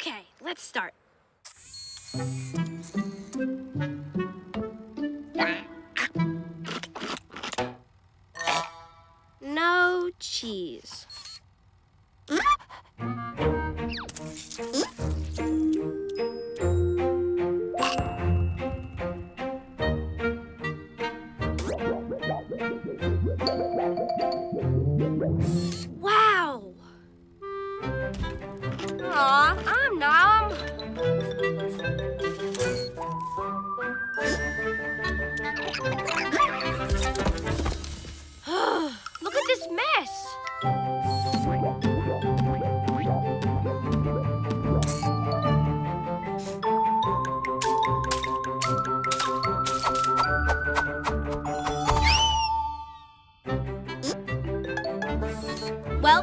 Okay, let's start. No cheese. Well,